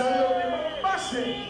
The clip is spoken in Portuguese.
Busted. Sounds